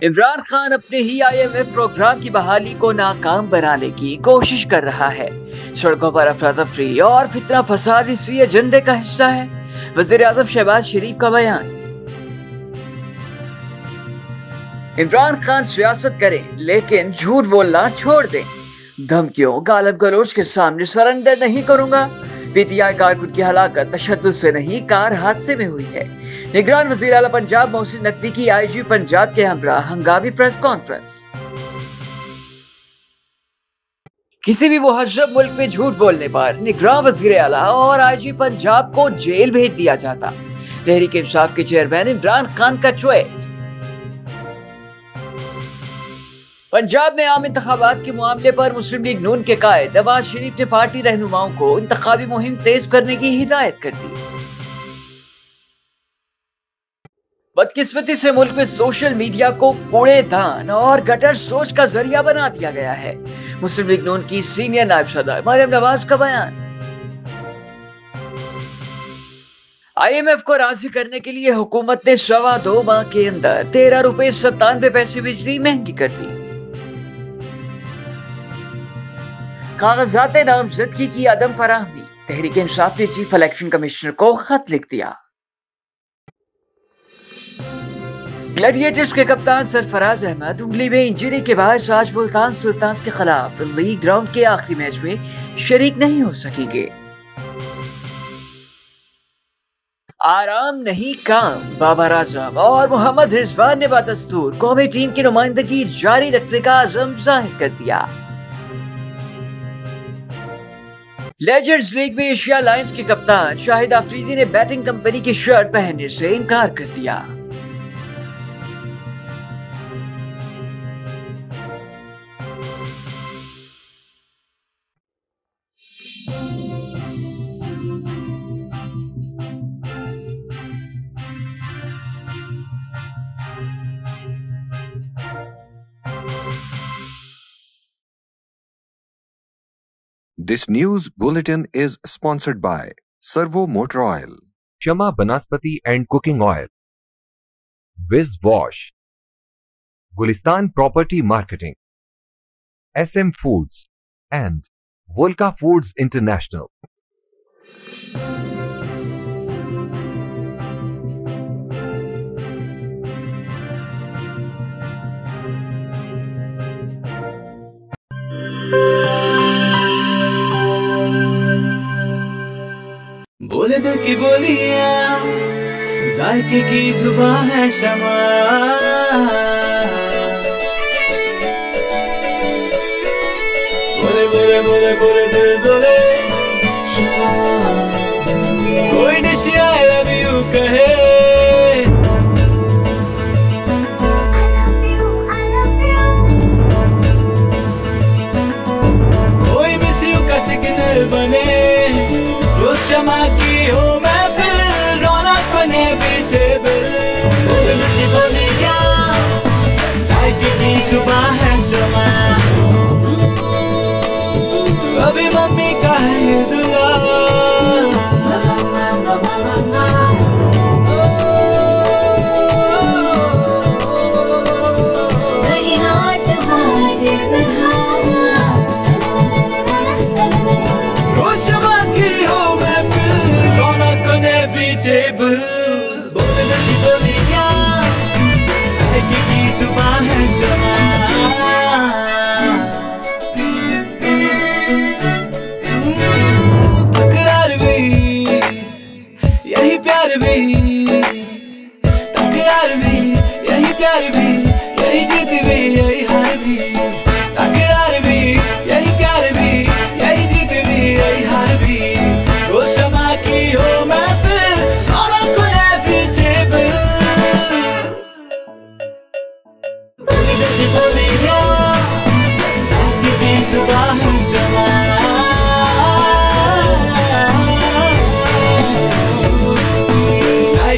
इमरान खान अपने ही IMF programme की बहाली को नाकाम बनाने की कोशिश कर रहा है। सड़कों पर अफरा तफरी और फितना फसाद इसी एजेंडे का हिस्सा है। वज़ीर आज़म शहबाज शरीफ का बयान। इमरान खान सियासत करें, लेकिन झूठ बोलना छोड़ दें। धमकियों, गालब गलोच के सामने सरेंडर नहीं करूँगा। पीटीआई कारकुन की हलाकत तशद से नहीं, कार हादसे में हुई है। निगरान वज़ीर अला पंजाब मोहसिन नकवी की आईजी पंजाब के हमरा हंगामी प्रेस कॉन्फ्रेंस। किसी भी मुहजब मुल्क में झूठ बोलने पर निगरान वज़ीर अला और आईजी पंजाब को जेल भेज दिया जाता। तहरीक इंसाफ के चेयरमैन इमरान खान का ट्वीट पंजाब में आम इंतबात के मामले पर मुस्लिम लीग नून के कायद नवाज़ शरीफ ने पार्टी रहनुमाओं को इंतबी मुहिम तेज करने की हिदायत कर दी। बदकिस्मती से मुल्क में सोशल मीडिया को कूड़ेदान और गटर सोच का ज़रिया बना दिया गया है। मुस्लिम लीग नून की सीनियर नायब सदर मरियम नवाज़ का बयान। आईएमएफ को राज़ी करने के लिए हुकूमत ने सवा दो माह के अंदर तेरह रुपए सत्तानवे पैसे बिजली महँगी कर दी। कागजात नामजदगी की अदम फराहमी तहरीक इंसाफ ने चीफ इलेक्शन कमिश्नर को खत लिख दिया। ग्लैडिएटर्स के कप्तान सरफराज अहमद उंगली में इंजरी के बाद आज मुल्तान सुल्तान के खिलाफ लीग राउंड के आखिरी मैच में शरीक नहीं हो सकेंगे। आराम नहीं काम बाबर आज़म और मोहम्मद रिजवान ने बदस्तूर। कौमी टीम की नुमाइंदगी जारी रखने का आज़म ज़ाहिर कर दिया। लेजेंड्स लीग में एशिया लायंस के कप्तान शाहिद आफरीदी ने बैटिंग कंपनी की शर्ट पहनने से इनकार कर दिया। This news bulletin is sponsored by Servo Motor Oil, Shama Banaspati and Cooking Oil, Viz Wash, Gulistan Property Marketing, SM Foods, and Volca Foods International. दिल की बोलिया, जायके की जुबा है शमा। बोले बोले बोले बोले, दिल बोले कोई डिश यही प्यार भी यही जीत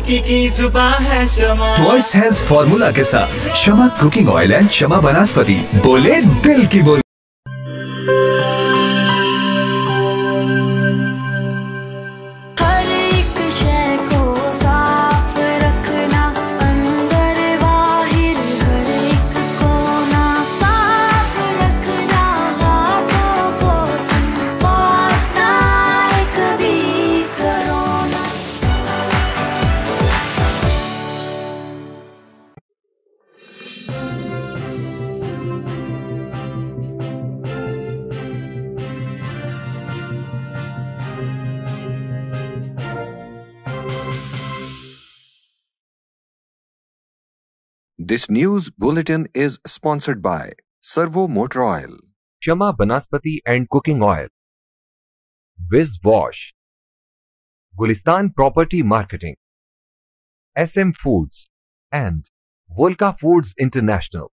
हल्की की जुबा है शमा। ट्वाइस हेल्थ फॉर्मूला के साथ Shama cooking oil and Shama वनस्पति बोले दिल की बोली। This news bulletin is sponsored by Servo Motor Oil. Shama Banaspati and Cooking Oil. Viz Wash. Gulistan Property Marketing. SM Foods and Volca Foods International.